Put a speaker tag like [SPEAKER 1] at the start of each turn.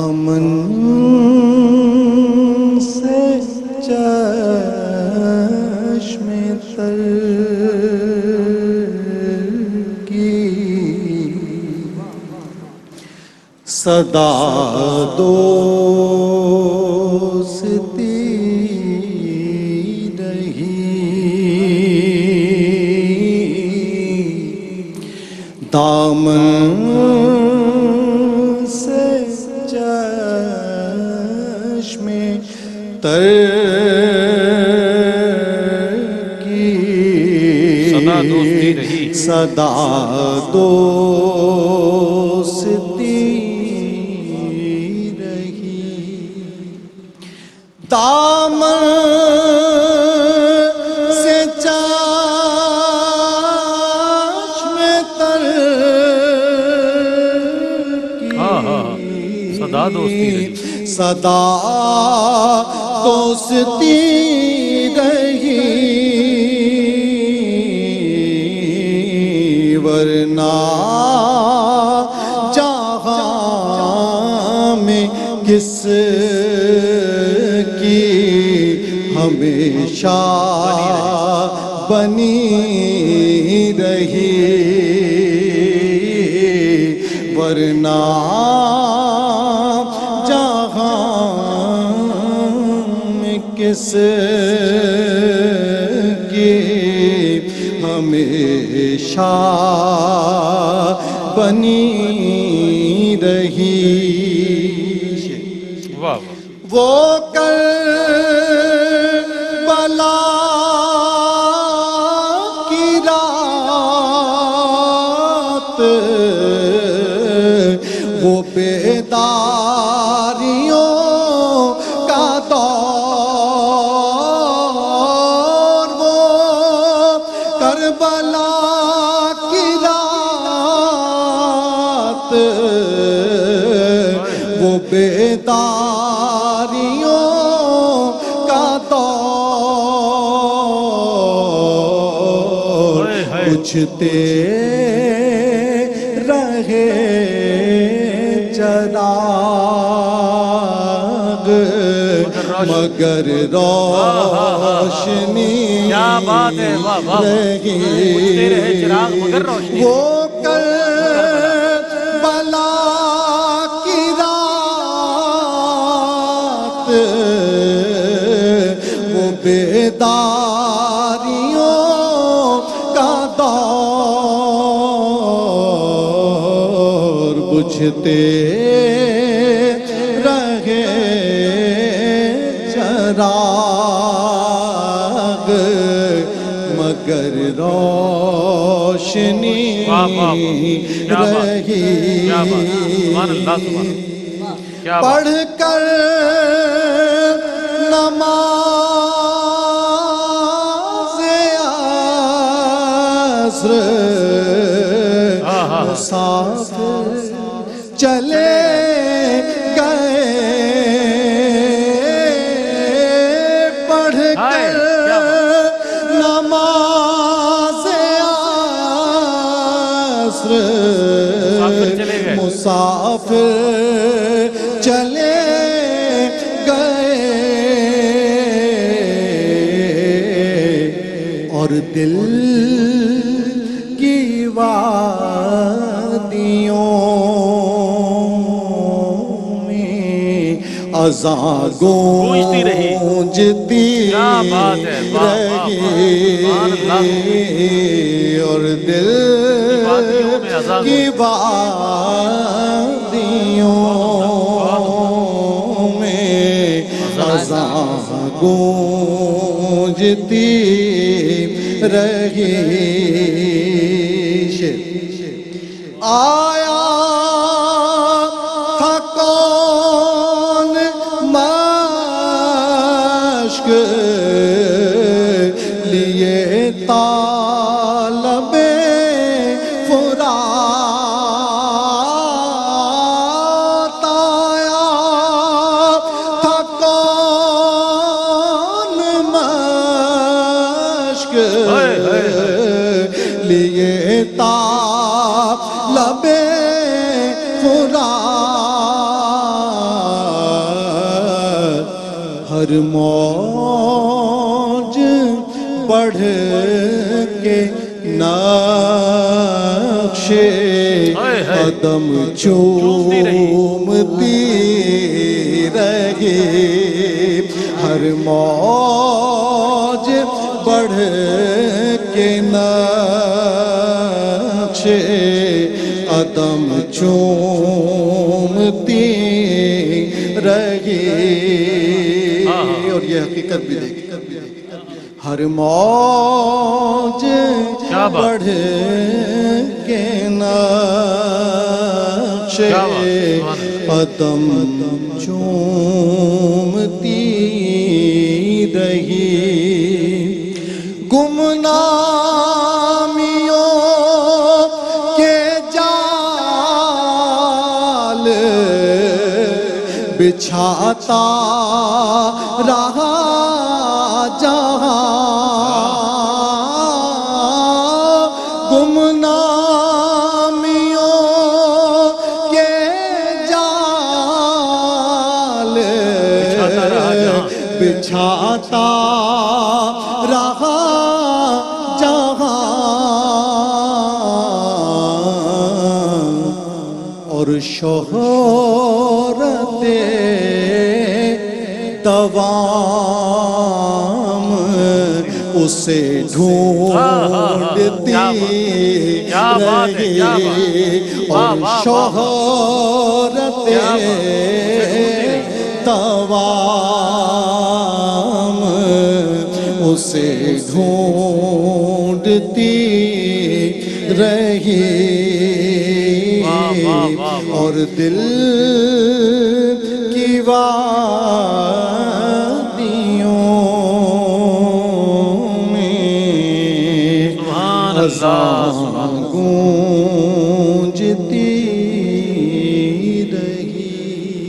[SPEAKER 1] दामन से चश्मे तर की। सदा रही। दामन
[SPEAKER 2] सदा दोस्ती रही
[SPEAKER 1] दामन से चश्मे तर की
[SPEAKER 2] हाँ, हाँ, हाँ। सदा दोस्ती रही।
[SPEAKER 1] सदा दोस्ती रही वरना जहाँ में किस की हमेशा बनी रही वरना जहाँ किस हमेशा बनी रही। वो कर बला की रात वो बेदारियों का दौर बेदारियों का दौर। पूछते रहे चराग। मगर रोशनी।
[SPEAKER 2] क्या बात है, वाह, वाह।
[SPEAKER 1] रही
[SPEAKER 2] चिराग, मगर रोशनी।
[SPEAKER 1] वो बुझते रहे चराग मगर रोशनी रही।
[SPEAKER 2] बात।
[SPEAKER 1] पढ़कर नमाज़ आस्र
[SPEAKER 2] हाँ, हाँ।
[SPEAKER 1] मुसाफिर चले गए।
[SPEAKER 2] हाय,
[SPEAKER 1] पढ़कर
[SPEAKER 2] क्या
[SPEAKER 1] नमाज़ आस्र
[SPEAKER 2] मुसाफिर चले गए।
[SPEAKER 1] और दिल की वादियों अजा
[SPEAKER 2] गूंजती रही।
[SPEAKER 1] गूंजती। रही और दिल की वादियों में अज़ा गूंजती रही आया Good. हर मौज बढ़ के
[SPEAKER 2] हाय।
[SPEAKER 1] कदम
[SPEAKER 2] चूमती रही।
[SPEAKER 1] हर मौज बढ़ के नक्शे कदम चूमती रहे ये हकीकत भी देखी। हर मौज बढ़े के नक्शे
[SPEAKER 2] क्या बात,
[SPEAKER 1] बिछाता रहा जहाँ। गुमनामियों के जाल।
[SPEAKER 2] बिछाता रहा जहाँ।
[SPEAKER 1] और उसे ढूंढती
[SPEAKER 2] है, बात है।
[SPEAKER 1] रही और शोहरत
[SPEAKER 2] है।
[SPEAKER 1] तवाम उसे ढूंढती रही। और दिल में